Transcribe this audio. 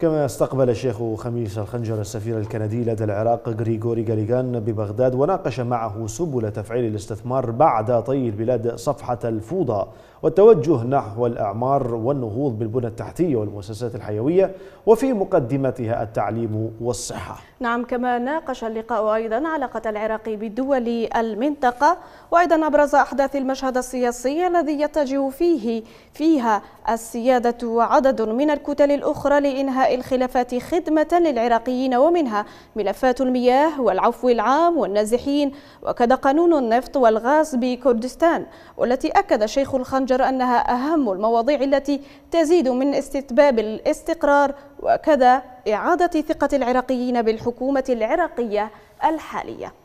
كما استقبل الشيخ خميس الخنجر السفير الكندي لدى العراق غريغوري غاليغان ببغداد وناقش معه سبل تفعيل الاستثمار بعد طي البلاد صفحة الفوضى والتوجه نحو الأعمار والنهوض بالبنى التحتية والمؤسسات الحيوية وفي مقدمتها التعليم والصحة. نعم كما ناقش اللقاء أيضا علاقة العراق بدول المنطقة وأيضا أبرز أحداث المشهد السياسي الذي يتجه فيه فيها السيادة وعدد من الكتل الأخرى لإنهاء الخلافات خدمة للعراقيين ومنها ملفات المياه والعفو العام والنازحين وكذا قانون النفط والغاز بكردستان والتي أكد شيخ الخنجر أنها أهم المواضيع التي تزيد من استتباب الاستقرار وكذا إعادة ثقة العراقيين بالحكومة العراقية الحالية.